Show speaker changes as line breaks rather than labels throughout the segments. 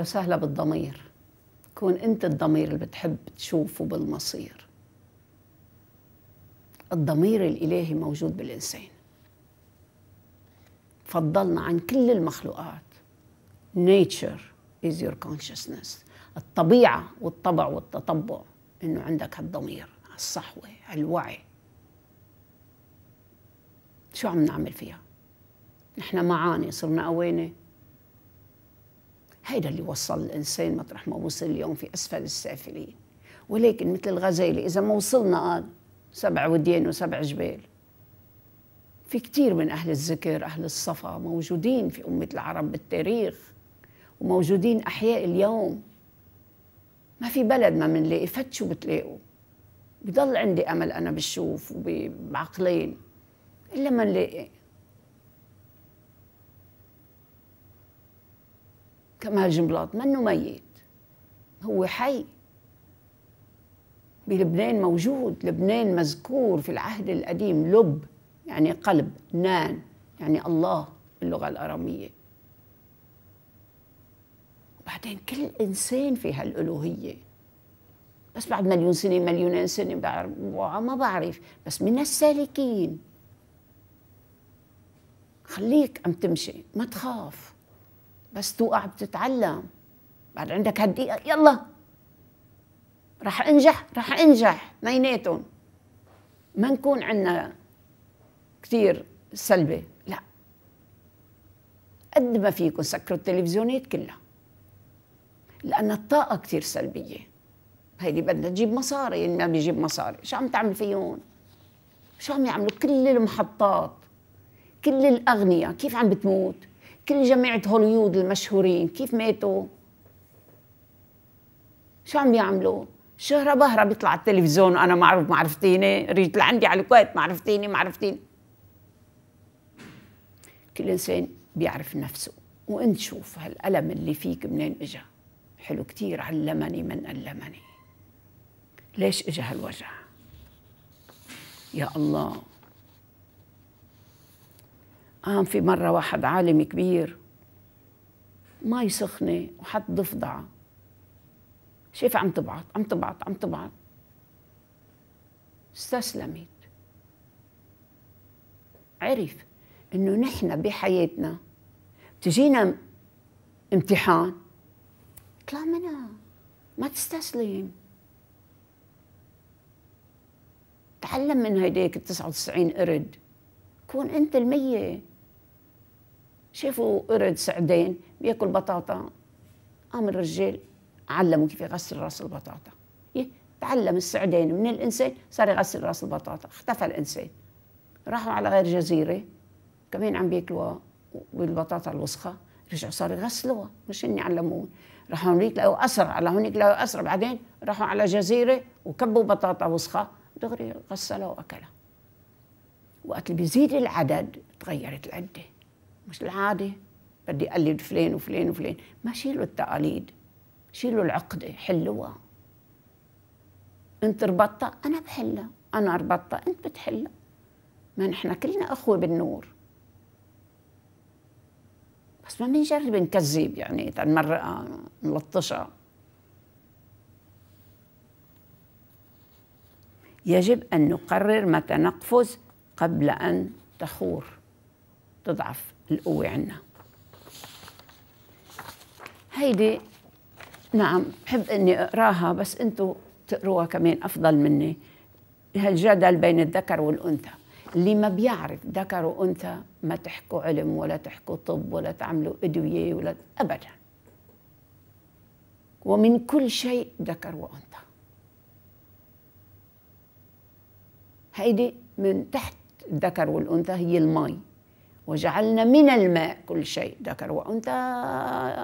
أهلا وسهلا بالضمير. كون أنت الضمير اللي بتحب تشوفه بالمصير. الضمير الإلهي موجود بالإنسان. فضلنا عن كل المخلوقات. Nature is your consciousness. الطبيعة والطبع والتطبع إنه عندك هالضمير هالصحوة هالوعي. شو عم نعمل فيها؟ نحن معاني صرنا قوينة هيدا اللي وصل الإنسان مطرح ما وصل اليوم في أسفل السافلين. ولكن مثل الغزالة إذا ما وصلنا قال سبع وديان وسبع جبال. في كثير من أهل الذكر أهل الصفا موجودين في أمة العرب بالتاريخ وموجودين أحياء اليوم. ما في بلد ما بنلاقي فتشوا بتلاقوا. بضل عندي أمل أنا بشوف وبعقلين. إلا ما نلاقي. كمال جنبلاط منه ميت؟ هو حي. بلبنان موجود لبنان مذكور في العهد القديم لب يعني قلب نان يعني الله باللغة الأرامية. وبعدين كل إنسان في هالألوهية. بس بعد مليون سنة مليونين سنة بعرف ما بعرف. بس من السالكين. خليك عم تمشي ما تخاف. بس توقع بتتعلم. بعد عندك هالدقيقة يلا. رح انجح رح انجح. اثنيناتهم ما نكون عندنا كثير سلبي لا. قد ما فيكم سكروا التلفزيونات كلها. لأن الطاقة كثير سلبية. هيدي بدها تجيب مصاري ما بيجيب مصاري. شو عم تعمل فيهم شو عم يعملوا؟ كل المحطات كل الأغنياء كيف عم بتموت؟ كل جماعة هوليوود المشهورين كيف ماتوا؟ شو عم بيعملوا شهرة بهرة بيطلع على التلفزيون وأنا معروف معرفتيني ريت لعندي على الكويت معرفتيني معرفتيني كل إنسان بيعرف نفسه. وانت شوف هالألم اللي فيك منين اجى حلو كتير علمني من ألمني. ليش اجى هالوجع؟ يا الله. قام في مرة واحد عالم كبير مي سخنة وحط ضفدعة. شايفة عم تبعط عم تبعط عم تبعط استسلمت. عرف إنه نحن بحياتنا تجينا امتحان. اطلع منها. ما تستسلم. تعلم من هيديك ال 99 قرد. كون أنت المية شافوا قرد سعدين بياكل بطاطا. قام الرجال علموا كيف يغسل راس البطاطا. تعلم السعدين من الإنسان صار يغسل راس البطاطا. اختفى الإنسان. راحوا على غير جزيرة. كمان عم بياكلوها بالبطاطا الوسخة. رجعوا صاروا يغسلوها. مش اني علمون راحوا هونيك لقوا اسر على هونيك لقوا اسر بعدين راحوا على جزيرة وكبوا بطاطا وسخة. دغري غسلوها وأكلها. وقت اللي بيزيد العدد تغيرت العدة. مش العادة. بدي أقلد فلان وفلان وفلان. ما شيلوا التقاليد. شيلوا العقدة حلوها. انت ربطتها؟ أنا بحلها. أنا ربطتها. انت بتحلها. ما نحن كلنا أخوة بالنور. بس ما بنجرب نكذب يعني. تنمرقها نلطشها يجب أن نقرر متى نقفز قبل أن تخور. تضعف. القوة عنا هيدي نعم بحب إني أقراها بس أنتم تقروها كمان أفضل مني. هالجدل بين الذكر والأنثى. اللي ما بيعرف ذكر وأنثى ما تحكوا علم ولا تحكوا طب ولا تعملوا أدوية ولا ابدا. ومن كل شيء ذكر وأنثى. هيدي من تحت الذكر والأنثى هي المي. وجعلنا من الماء كل شيء ذكر وأنثى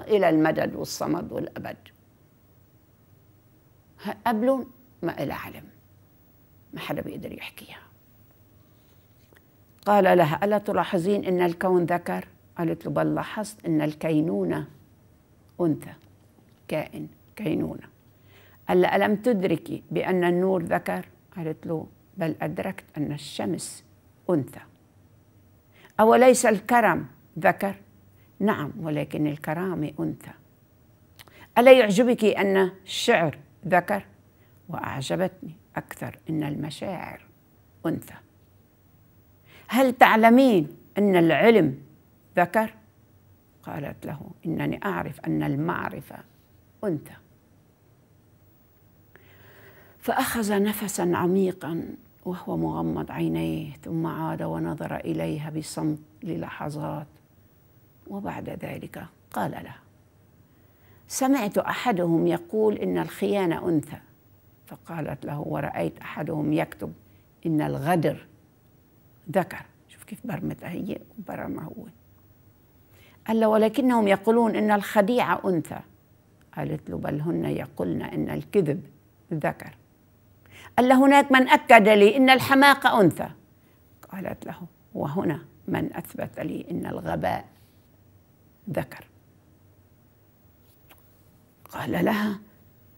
إلى المدد والصمد والأبد. قبلهم ما إلها علم ما حدا بيقدر يحكيها. قال لها ألا تلاحظين أن الكون ذكر؟ قالت له بل لاحظت أن الكينونة أنثى كائن كينونة. قال لها ألم تدركي بأن النور ذكر؟ قالت له بل أدركت أن الشمس أنثى. أوليس الكرم؟ ذكر. نعم ولكن الكرامة أنثى. ألا يعجبك أن الشعر ذكر؟ وأعجبتني أكثر أن المشاعر أنثى. هل تعلمين أن العلم ذكر؟ قالت له إنني أعرف أن المعرفة أنثى. فأخذ نفسا عميقا. وهو مغمض عينيه ثم عاد ونظر إليها بصمت للحظات. وبعد ذلك قال لها سمعت أحدهم يقول إن الخيانة أنثى. فقالت له ورأيت أحدهم يكتب إن الغدر ذكر. شوف كيف برمتها هي وبرمها هو قال له ولكنهم يقولون إن الخديعة أنثى. قالت له بل هن يقولن إن الكذب ذكر. قال له هناك من أكد لي إن الحماقة أنثى. قالت له وهنا من أثبت لي إن الغباء ذكر. قال لها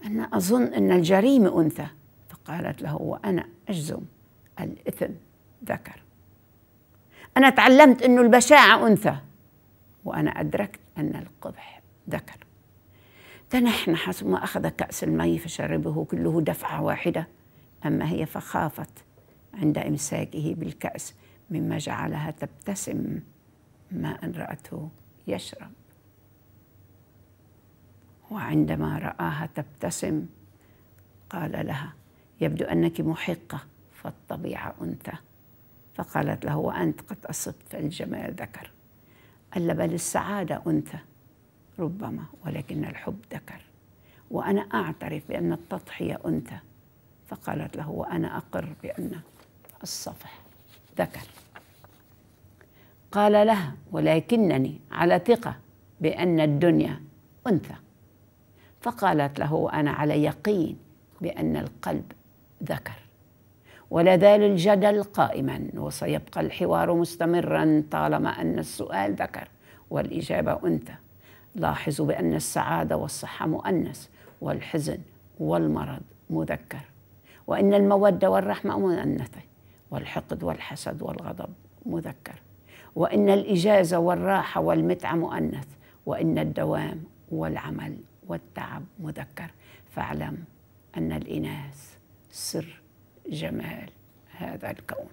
أنا أظن أن الجريمة أنثى. فقالت له وأنا أجزم الإثم ذكر. أنا تعلمت أن البشاعة أنثى. وأنا أدركت أن القبح ذكر. تنحنح ثم أخذ كأس الماء فشربه كله دفعة واحدة. أما هي فخافت عند إمساكه بالكأس مما جعلها تبتسم ما أن رأته يشرب. وعندما رآها تبتسم قال لها يبدو أنك محقة فالطبيعة أنثى. فقالت له وأنت قد أصبت فالجمال ذكر. قال بل السعادة أنثى ربما ولكن الحب ذكر. وأنا أعترف بأن التضحية أنثى. فقالت له وأنا أقر بأن الصفح ذكر. قال لها ولكنني على ثقة بأن الدنيا أنثى. فقالت له وأنا على يقين بأن القلب ذكر. ولا زال الجدل قائما وسيبقى الحوار مستمرا طالما أن السؤال ذكر والإجابة أنثى. لاحظوا بأن السعادة والصحة مؤنث والحزن والمرض مذكر. وإن المودة والرحمة مؤنثة والحقد والحسد والغضب مذكر. وإن الإجازة والراحة والمتعة مؤنث وإن الدوام والعمل والتعب مذكر. فاعلم أن الإناث سر جمال هذا الكون.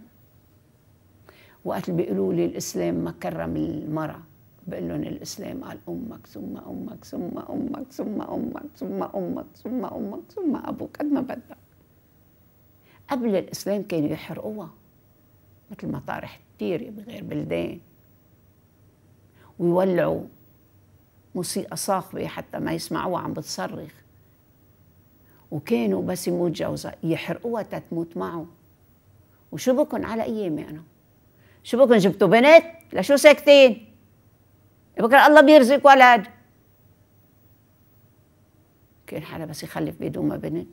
وقت بيقولوا لي الإسلام ما كرم المرأة. بقول لهم الإسلام قال أمك ثم أمك ثم أمك ثم أمك ثم أمك ثم أمك ثم أبوك قد ما بدك. قبل الإسلام كانوا يحرقوها مثل مطارح كثيرة بغير بلدان. ويولعوا موسيقى صاخبة حتى ما يسمعوها عم بتصرخ. وكانوا بس يموت جوزها يحرقوها تتموت معه. وشو بكن على أيامي أنا؟ شو بكن جبتوا بنت لشو ساكتين؟ بكرة الله بيرزق ولد كان حدا بس يخلف بدون ما بنت.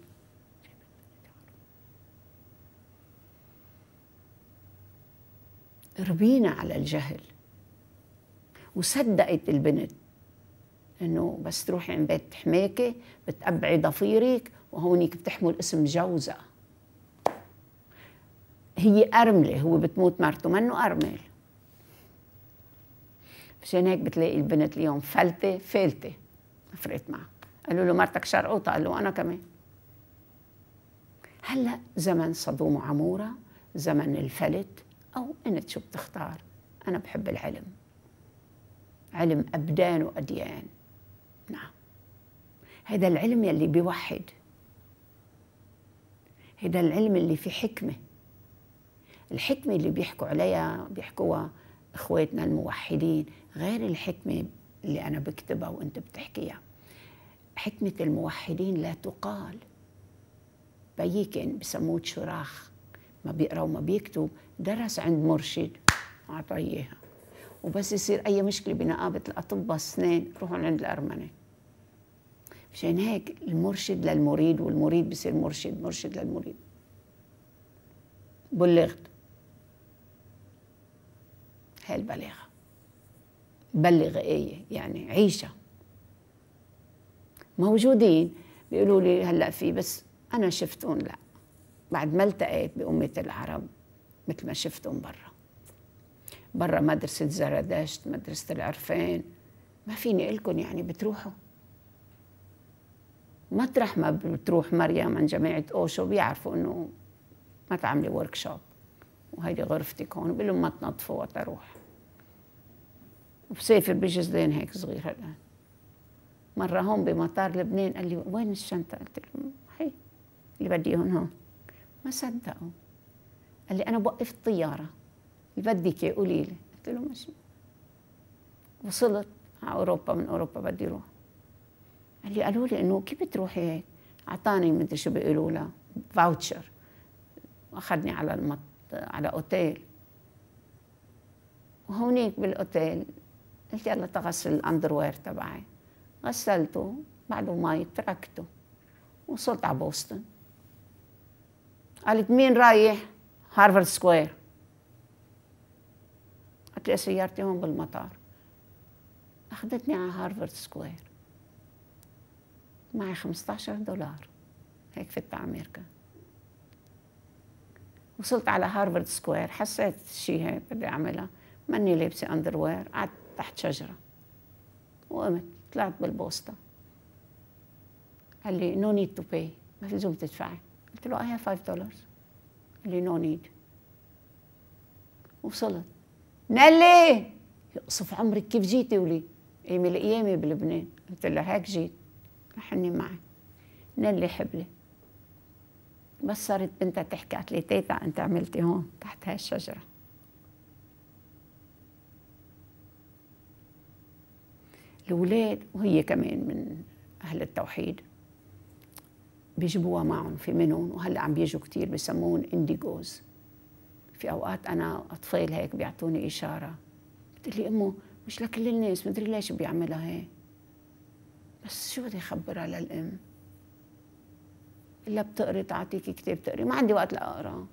ربينا على الجهل. وصدقت البنت إنه بس تروحي عند بيت حماكي بتقبعي ضفيرك وهونيك بتحمل اسم جوزة هي أرملة هو بتموت مرته منه أرمل. مشان هيك بتلاقي البنت اليوم فلتة فالتة. فرقت معه قالوا له مرتك شرقوطة قال له أنا كمان. هلأ زمن صدوم وعمورة زمن الفلت أو أنت شو بتختار أنا بحب العلم. علم أبدان وأديان. نعم. هذا العلم يلي بيوحد. هذا العلم اللي فيه حكمة. الحكمة اللي بيحكوا عليها بيحكوها إخواتنا الموحدين غير الحكمة اللي أنا بكتبها وأنت بتحكيها. حكمة الموحدين لا تقال. بيي بسموه شراخ. ما بيقرأ وما بيكتب. درس عند مرشد أعطاه إياها وبس يصير أي مشكلة بنقابة الأطباء السنين روحوا عند الأرمنة. مشان هيك المرشد للمريد والمريد بصير مرشد مرشد للمريد بلغت. هاي البلاغة بلغ إيه؟ يعني عيشة. موجودين. بيقولوا لي هلأ في بس أنا شفتهم لا. بعد ما التقيت بأمة العرب. مثل ما شفتهم برا. برا مدرسة زرادشت مدرسة العرفان. ما فيني لكم يعني بتروحوا. مطرح ما بتروح مريم عن جماعة أوشو بيعرفوا إنه ما تعملي ورك شوب وهيدي غرفتك هون بقول لهم ما تنظفوا وقت أروح. وبسافر بجوز لين هيك صغير هلا مرة هون بمطار لبنان قال لي وين الشنطة؟ قلت له هي اللي بدي هون. ما صدقوا. قال لي أنا بوقف الطيارة. اللي بدك قولي لي. قلت له ماشي. وصلت على أوروبا من أوروبا بدي أروح قال لي قالوا لي إنه كيف بتروحي هيك؟ أعطاني مدري شو بيقولوا لها. voucher أخذني على المط... على أوتيل. وهونيك بالأوتيل قلت يلا تغسل ال underwear تبعي. غسلته. بعده مي تركته وصلت على بوسطن. قالت مين رايح؟ هارفارد سكوير قلت لها سيارتي هون بالمطار أخذتني على هارفارد سكوير معي 15 دولار هيك فت على أمريكا وصلت على هارفارد سكوير حسيت شيء هيك بدي أعملها ماني لابسة underwear قعدت تحت شجرة وقمت طلعت بالبوسطة قال لي no need to pay ما في لزوم تدفعي قلت له I have 5 dollar no need. وصلت. نالي يقصف عمرك كيف جيتي ولي؟ ايامي الايامي بلبنان. قلت لها هيك جيت. حني معي نالي حبلي بس صارت بنتها تحكي. قالت لي تيتا أنت عملتي هون تحت هاي الشجره الأولاد وهي كمان من أهل التوحيد. بيجيبوها معهم في منهم وهلأ عم بيجوا كثير بسموهم انديجوز في أوقات أنا أطفال هيك بيعطوني إشارة بتقول لي امه مش لكل الناس مدري ليش بيعملها هيك. بس شو بدي أخبرها للأم؟ إلا بتقري تعطيكي كتاب تقري ما عندي وقت لأقرا.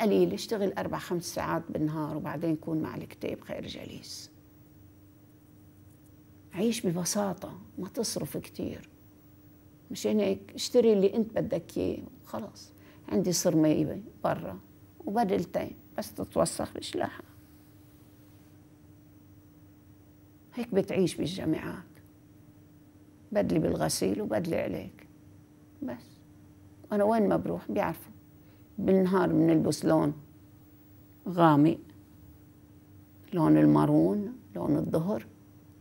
قليل؟ اشتغل أربع خمس ساعات بالنهار وبعدين كون مع الكتاب خير جليس. عيش ببساطة ما تصرف كتير. مشان هيك اشتري اللي انت بدك إياه وخلص عندي صرمية برا وبدلتين بس تتوسخ بشلاحها هيك بتعيش بالجامعات. بدلي بالغسيل وبدلي عليك. بس. أنا وين ما بروح بيعرفوا بالنهار بنلبس لون غامق لون المارون لون الظهر.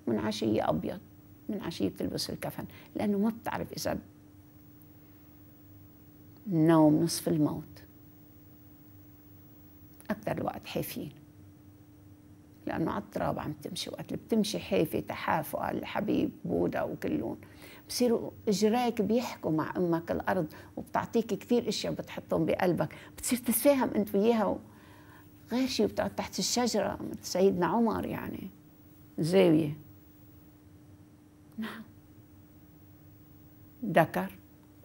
من عشية أبيض من عشية بتلبس الكفن لأنه ما بتعرف إذا النوم نصف الموت. أكثر الوقت حافين لأنه على التراب عم تمشي وقت اللي بتمشي تحافوا على الحبيب بودا وكلهم. بصيروا اجريك بيحكوا مع أمك الأرض وبتعطيك كثير أشياء بتحطهم بقلبك. بتصير تتفاهم أنت وياها غير شيء بتقعد تحت الشجرة. سيدنا عمر يعني زاوية. نعم ذكر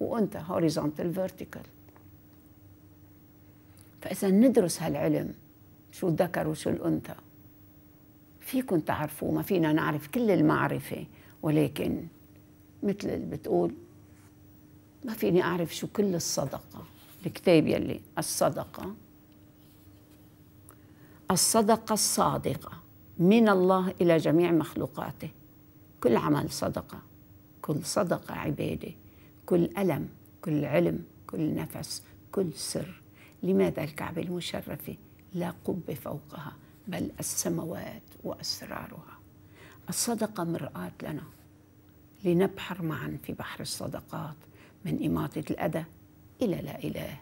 وانت horizontal vertical فاذا ندرس هالعلم شو الذكر وشو الانثى فيكم تعرفوا ما فينا نعرف كل المعرفه ولكن مثل اللي بتقول ما فيني أعرف شو كل الصدقة الكتاب يلي الصدقة الصدقة الصادقة من الله إلى جميع مخلوقاته كل عمل صدقة كل صدقة عبادة كل ألم كل علم كل نفس كل سر. لماذا الكعبة المشرفة لا قبة فوقها بل السماوات وأسرارها؟ الصدقة مرآة لنا لنبحر معا في بحر الصدقات من إماطة الأذى إلى لا إله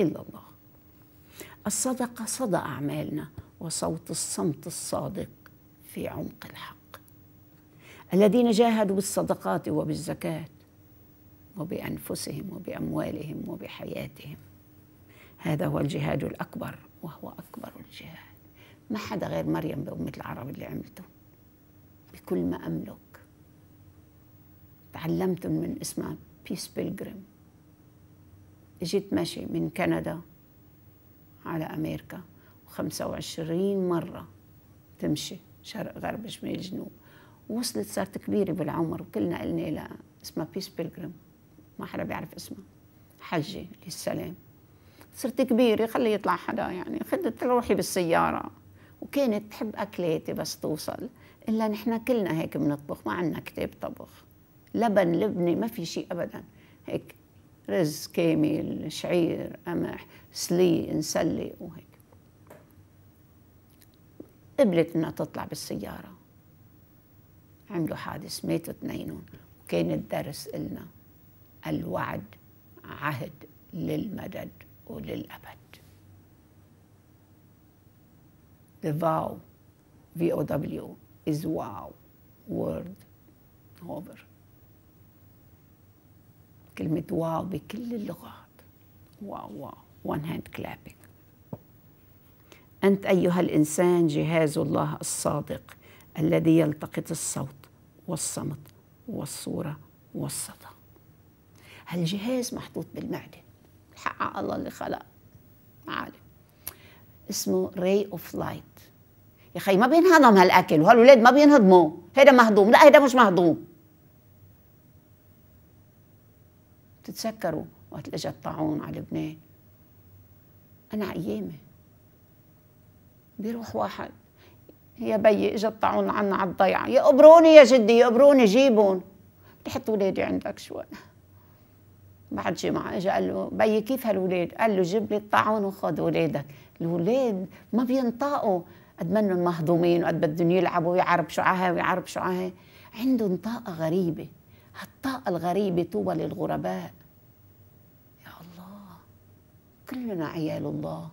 إلا الله. الصدقة صدى أعمالنا وصوت الصمت الصادق في عمق الحق. الذين جاهدوا بالصدقات وبالزكاة وبأنفسهم وبأموالهم وبحياتهم. هذا هو الجهاد الأكبر وهو أكبر الجهاد. ما حدا غير مريم بأمة العرب اللي عملته. بكل ما أملك. تعلمت من اسمها Peace Pilgrim اجيت ماشي من كندا على أمريكا وخمسة وعشرين مرة تمشي شرق غرب شمال جنوب. وصلت صارت كبيرة بالعمر. وكلنا قلنا لها اسمها Peace Pilgrim ما حدا بيعرف اسمها. حجة للسلام. صرت كبيرة خلي يطلع حدا يعني. خدت روحي بالسيارة. وكانت تحب أكلاتي بس توصل. إلا نحن كلنا هيك بنطبخ ما عندنا كتاب طبخ. لبن لبني ما في شيء ابدا. هيك رز كامل شعير قمح سلي نسلي وهيك. قبلت إنها تطلع بالسيارة. عملوا حادث ماتوا اثنينهم. وكان الدرس إلنا الوعد عهد للمدد وللأبد. The vow V-O-W is wow word over. كلمة واو بكل اللغات. واو واو one hand clapping. أنت أيها الإنسان جهاز الله الصادق. الذي يلتقط الصوت والصمت والصورة والصدى. هالجهاز محطوط بالمعدة. حق الله اللي خلق عالم اسمه ray of light يا خي ما بينهضم هالأكل وهالولاد ما بينهضموا. هذا مهضوم. لا هذا مش مهضوم. تتذكروا وقت اجى الطاعون على لبنان؟ أنا ايامي بيروح واحد. يا بيي اجى الطاعون عنا على الضيعة. يا قبروني يا جدي يا قبروني جيبون أحط ولادي عندك شوي بعد جمعة اجى قال له بيي كيف هالولاد؟ قال له جيب لي الطاعون وخذ ولادك، الولاد ما بينطقوا قد منهم مهضومين وقد بدهم يلعبوا ويعربشوا عها ويعربشوا عها عندهم طاقة غريبة. هالطاقة الغريبة طوبى للغرباء. يا الله. كلنا عيال الله.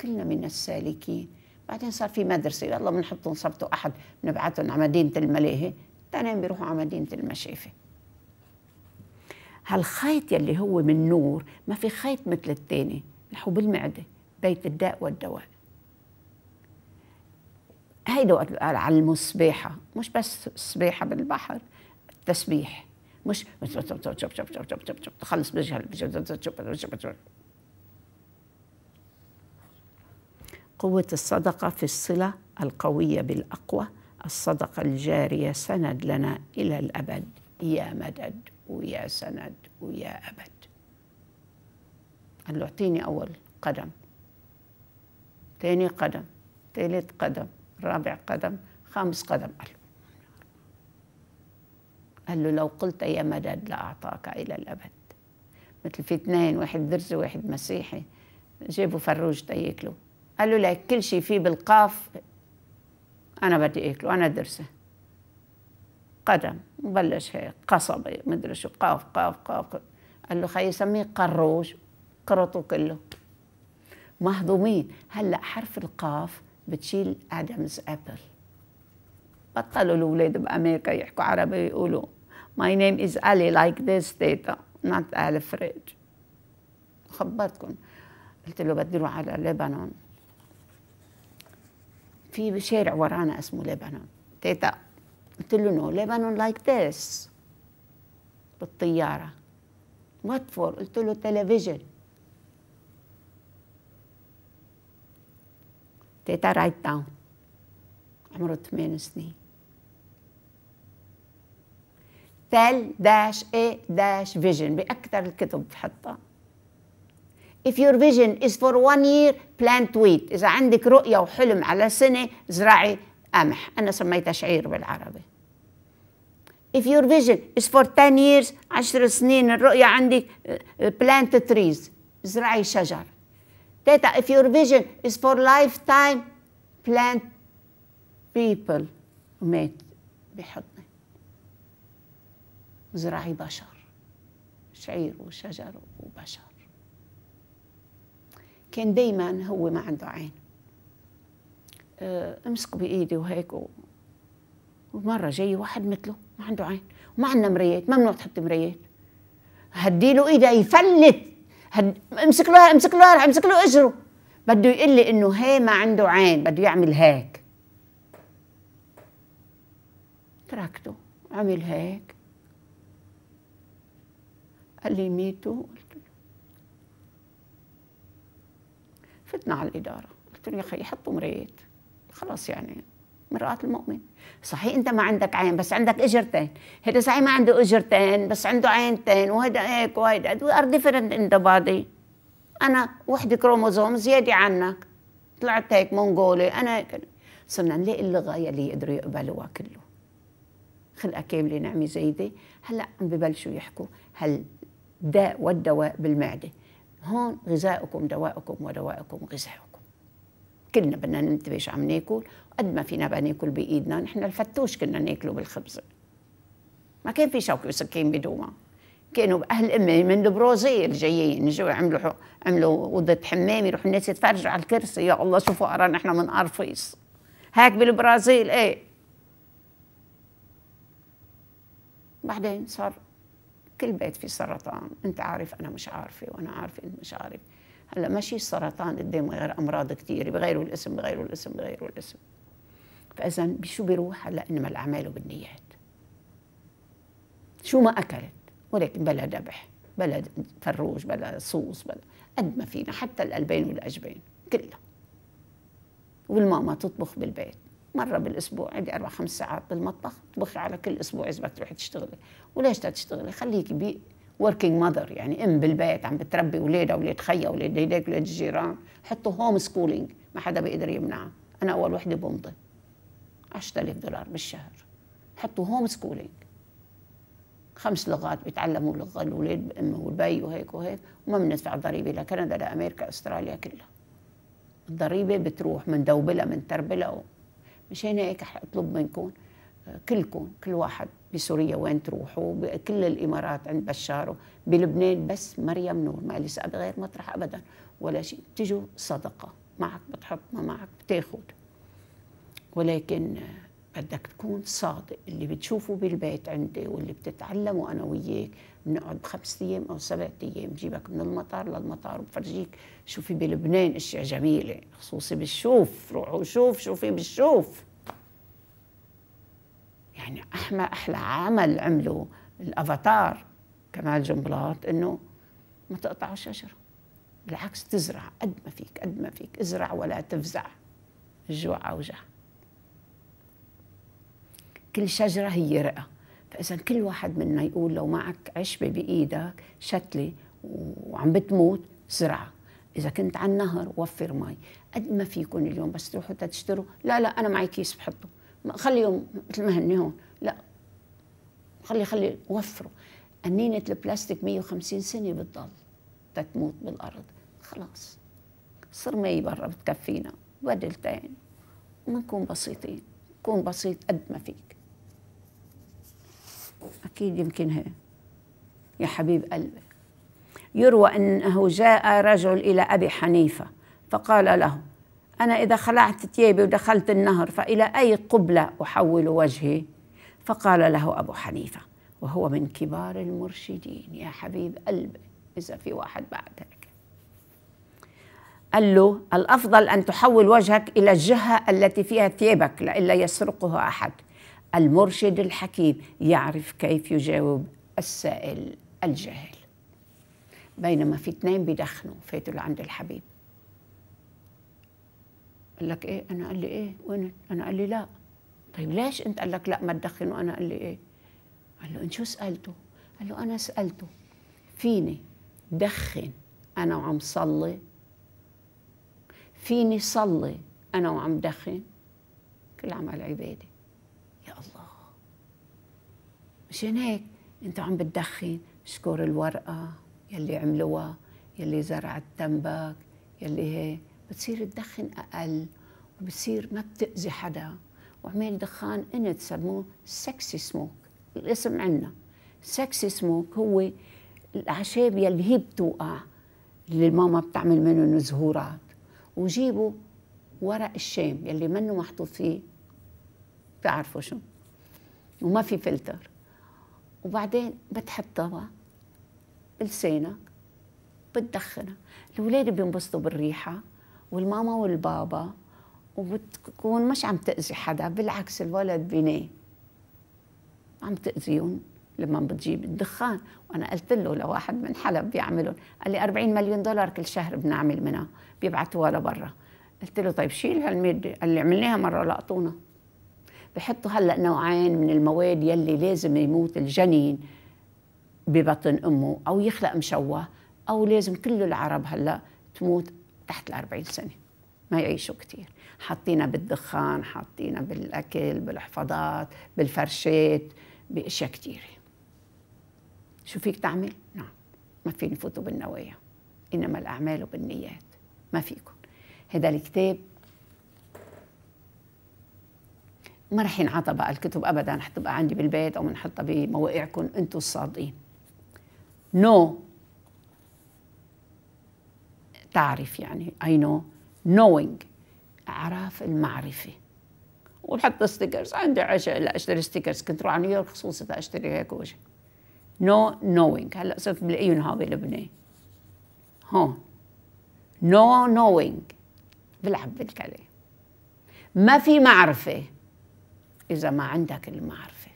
كلنا من السالكين. بعدين صار في مدرسة يلا بنحطهم صبتوا أحد بنبعتهم على مدينة الملاهي الثانيين بيروحوا على مدينة المشافة هالخيط يلي هو من نور ما في خيط مثل الثاني نحو بالمعدة بيت الداء والدواء هيدا وقت قال علموا السباحة مش بس السباحة بالبحر التسبيح مش تخلص بجهل قوة الصدقة في الصلة القوية بالأقوى. الصدقة الجارية سند لنا إلى الأبد. يا مدد ويا سند ويا أبد. قال له اعطيني أول قدم. ثاني قدم. ثالث قدم. رابع قدم. خامس قدم. قال له قال له لو قلت يا مدد لأعطاك إلى الأبد. مثل في اثنين واحد درزي وواحد مسيحي. جابوا فروج تياكلوا. قال له لك كل شيء فيه بالقاف أنا بدي أكله أنا درسه. قدم بلش هيك قصبة مدري شو قاف قاف قاف. قال له خي سميه قروش قرطه كله. مهضومين. هلأ حرف القاف بتشيل آدمز أبل. بطلوا الأولاد بأمريكا يحكوا عربي يقولوا My name is Ali like this data not Alfred. خبرتكم. قلت له بدي أروح على لبنان. في شارع ورانا اسمه لبنان. تيتا قلت له no لبنان like this بالطيارة. what for قلت له تلفزيون تيتا right down عمره ثمان سنين. تل داش اي داش فيجن بأكثر الكتب بحطها. If your vision is for one year, plant wheat. إذا عندك رؤية وحلم على سنة زرعي قمح. أنا سميتها شعير بالعربي. If your vision is for 10 years, عشر سنين الرؤية عندك plant trees. زرعي شجر. تيتا if your vision is for lifetime, plant people. ومات بحضني. زرعي بشر. شعير وشجر وبشر. كان دايما هو ما عنده عين. أه أمسكه بإيدي وهيك و... ومرة جاي واحد مثله ما عنده عين. وما عندنا مرايات ممنوع تحط مرايات هدي له إيده يفلت. هد... أمسك له أمسك له أمسك له أجره. بده يقول لي إنه هي ما عنده عين بده يعمل هيك. تركته عمل هيك. قال لي ميتوا فتنا على الإدارة. قلت له يا أخي يحطوا مرايات خلاص يعني مرآة المؤمن. صحيح أنت ما عندك عين بس عندك إجرتين. هذا صحيح ما عنده إجرتين بس عنده عينتين وهذا هيك وهيدا. we are different in the body. أنا وحدة كروموزوم زيادة عنك. طلعت هيك مونغولي أنا هيك. صرنا نلاقي اللغة يلي يقدروا يقبلوها كله. خلقة كاملة نعمة زيدة هلأ عم ببلشوا يحكوا هل داء والدواء بالمعدة. هون غذائكم دواءكم ودواءكم غذائكم. كلنا بدنا ننتبه شو عم ناكل. قد ما فينا بقى ناكل بإيدنا نحن الفتوش كنا ناكله بالخبز. ما كان في شوكة وسكين بدوما. كانوا أهل أمي من البروزيل جايين جو عملوا عملوا أوضة حمام يروحوا الناس يتفرجوا على الكرسي. يا الله شوفوا قرا نحن من ارفيس هيك بالبرازيل إيه. بعدين صار كل بيت في سرطان. انت عارف أنا مش عارفة وأنا عارفة انت مش عارف. هلأ ماشي السرطان قدام غير أمراض كثيره بغيروا الاسم بغيروا الاسم بغيروا الاسم. فإذا بشو بيروح؟ هلأ إنما الأعمال بالنيات. شو ما أكلت ولكن بلا ذبح بلا فروج بلا صوص بلا قد ما فينا حتى القلبين والاجبين كلها. والماما تطبخ بالبيت. مرة بالأسبوع عندي أربع خمس ساعات بالمطبخ. تطبخي على كل أسبوع إذا بدك تروحي تشتغلي. وليش تشتغلي؟ خليكي بي working mother يعني أم بالبيت عم بتربي اولادها أولاد خيها أولاد ديديك أولاد الجيران حطوا homeschooling ما حدا بيقدر يمنعها أنا أول وحدة بمضي. 10000 دولار بالشهر. حطوا homeschooling خمس لغات بيتعلموا لغة الاولاد بامه والبي وهيك وهيك. وما بندفع ضريبة لكندا لامريكا أستراليا كلها. الضريبة بتروح من دوبلها من تربلها مشان هيك أطلب منكم. كلكم كل واحد بسوريا وين تروحوا بكل الإمارات عند بشار بلبنان بس مريم نور ما لي غير مطرح ابدا. ولا شيء. تجوا صدقة. معك بتحط ما معك بتأخذ. ولكن بدك تكون صادق. اللي بتشوفه بالبيت عندي واللي بتتعلمه أنا وياك بنقعد بخمس أيام أو سبعة أيام بجيبك من المطار للمطار وبفرجيك شو في بلبنان أشياء جميلة. خصوصي بالشوف روحوا شوف شو في بالشوف. يعني أحلى أحلى عمل عمله الأفاتار كمال جنبلاط إنه ما تقطعوا الشجره بالعكس تزرع قد ما فيك قد ما فيك ازرع ولا تفزع الجوع اوجع كل شجرة هي رئه فإذا كل واحد منا يقول لو معك عشبه بإيدك شتلة وعم بتموت زرعها إذا كنت على النهر وفر مي. قد ما فيكم اليوم بس تروحوا تشتروا. لا لا أنا معي كيس بحطه. خليهم مثل ما هن هون. لا. خلي خلي وفروا. أنينة البلاستيك 150 سنة بتضل تتموت بالأرض. خلاص. صر مي برا بتكفينا. بدلتين. ونكون بسيطين. كون بسيط قد ما فيك. أكيد يمكن هيك يا حبيب قلبي. يروى أنه جاء رجل إلى أبي حنيفة فقال له أنا إذا خلعت ثيابي ودخلت النهر فإلى أي قبلة أحول وجهي؟ فقال له أبو حنيفة وهو من كبار المرشدين. يا حبيب قلبي إذا في واحد بعدك. قال له الأفضل أن تحول وجهك إلى الجهة التي فيها ثيابك لئلا يسرقها أحد. المرشد الحكيم يعرف كيف يجاوب السائل الجاهل. بينما في اثنين بيدخنوا فاتوا لعند الحبيب. قال لك إيه؟ أنا قال لي إيه؟ وين؟ أنا قال لي لا. طيب ليش أنت؟ قال لك لا ما تدخن. وأنا قال لي إيه؟ قال له إنت شو سألته؟ قال له أنا سألته. فيني دخن أنا وعم صلي؟ فيني صلي أنا وعم دخن؟ كل عمل عبادة يا الله مشان هيك انت عم بتدخن اشكر الورقة يلي عملوها يلي زرع التنبك يلي هيك بتصير تدخن أقل وبتصير ما بتأذي حدا. وعمال دخان انت سموه سكسي سموك الاسم عنا. سكسي سموك هو الأعشاب يلي هي بتوقع اللي الماما بتعمل منه زهورات وجيبوا ورق الشام يلي منه محطوط فيه بتعرفوا شو؟ وما في فلتر. وبعدين بتحطها بلسانك بتدخنها الاولاد بينبسطوا بالريحة والماما والبابا وبتكون مش عم تأذي حدا بالعكس الولد بناه عم تأذيهم لما بتجيب الدخان. وأنا قلت له لواحد من حلب بيعملهم قال لي 40 مليون دولار كل شهر بنعمل منها بيبعتوها لبرا. قلت له طيب شيل هالماده قال لي عملناها مرة لقطونا بحطوا هلا نوعين من المواد يلي لازم يموت الجنين ببطن أمه أو يخلق مشوه أو لازم كل العرب هلا تموت تحت ال 40 سنة. ما يعيشوا كثير حاطينا بالدخان حاطينا بالأكل بالحفاظات بالفرشات بأشياء كثيره شو فيك تعمل؟ نعم. ما فيني فوتوا بالنوايا إنما الأعمال بالنيات ما فيكم هذا الكتاب ما رح ينعطى بقى الكتب ابدا حتبقى عندي بالبيت أو بنحطها بمواقعكم أنتم الصادقين. نو no. تعرف يعني اي نو knowing. أعراف المعرفة. وبحط ستيكرز عندي عشاء لا أشتري ستيكرز كنت روح على نيويورك خصوصي أشتري هيك وجه. نو نوينج هلأ صرت بلاقيهم هون بلبنان هون. نو نوينج بلعب بالكلام ما في معرفة. إذا ما عندك المعرفة.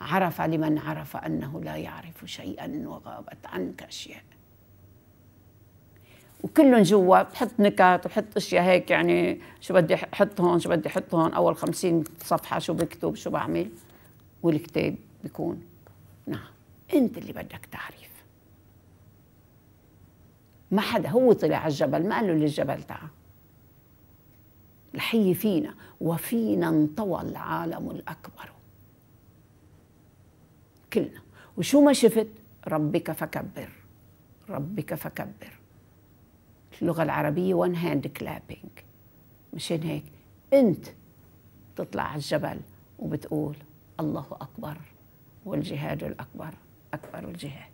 عرف لمن عرف أنه لا يعرف شيئا وغابت عنك أشياء. وكلهم جوا بحط نكت وبحط أشياء هيك يعني شو بدي أحط هون شو بدي أحط هون أول خمسين صفحة شو بكتب شو بعمل؟ والكتاب بيكون. نعم أنت اللي بدك تعرف ما حدا هو طلع على الجبل ما قال له للجبل تعال. الحي فينا وفينا انطوى العالم الأكبر. كلنا. وشو ما شفت؟ ربك فكبر. ربك فكبر. اللغة العربية وان هاند كلابينج مشان هيك انت تطلع على الجبل وبتقول الله أكبر والجهاد الأكبر أكبر الجهاد.